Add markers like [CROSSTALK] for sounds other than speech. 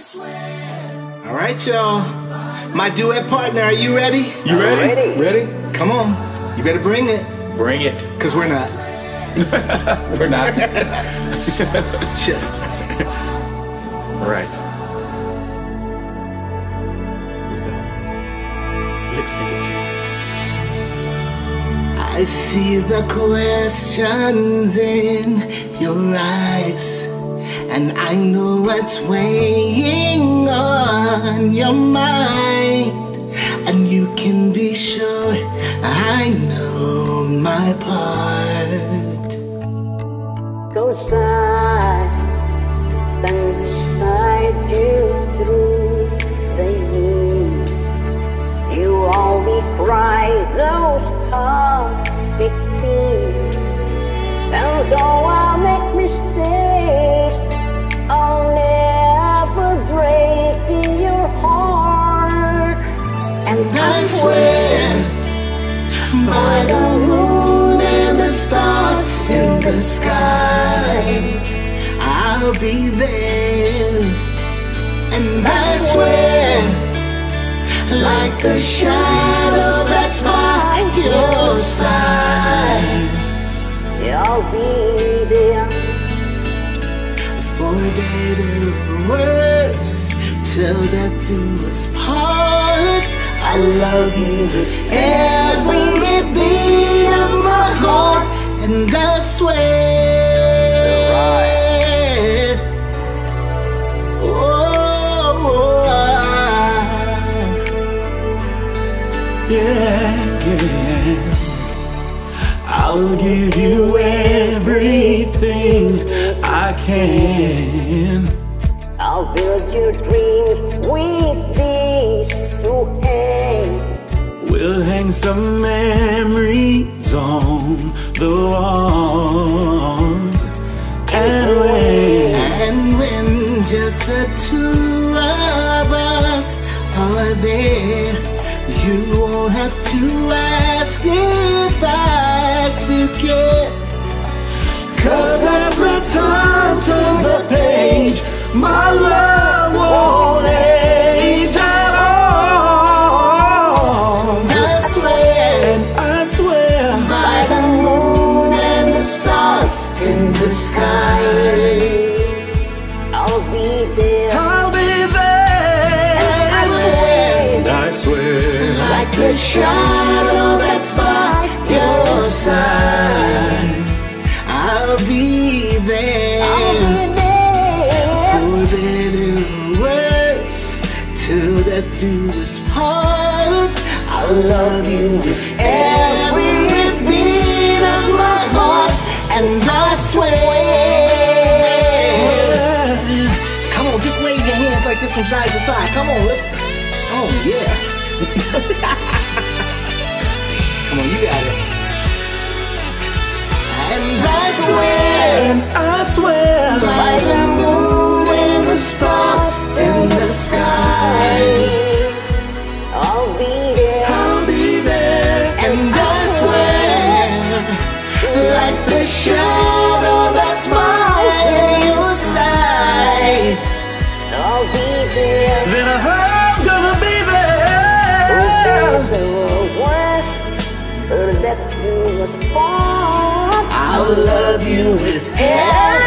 All right, y'all. My duet partner, are you ready? You ready? Ready? Come on. You better bring it, Bring it. because we're not. [LAUGHS] We're not. [LAUGHS] Just. right. Lip sync. I see the questions in your eyes, and I know what's weighing on your mind. And you can be sure I know my part. Go side, I swear by the moon and the stars in the skies, I'll be there. And I swear, like a shadow that's by your side, I'll be there. for better or worse, till death do us part. I love you with every beat of my heart, and I swear. Oh, Yeah, yeah. I'll give you everything I can. I'll build your dreams with these two hands. Hang some memories on the walls. And when And when just the two of us are there, you won't have to ask if I still care. Cause as the time turns the page, my love sky. I'll be there. I'll be there. I swear. And I swear, like the shadow that's by your side. I'll be there I'll be there. for better or worse till that do us part. I'll love you with from side to side. Come on, let's. Oh yeah. [LAUGHS] Come on, you got it. And I swear I swear, by the moon and the stars in the sky, I'll be there. I'll be there. And I swear, like the shadow be there. then I'm gonna be there. The worst that do us part. I'll love you with every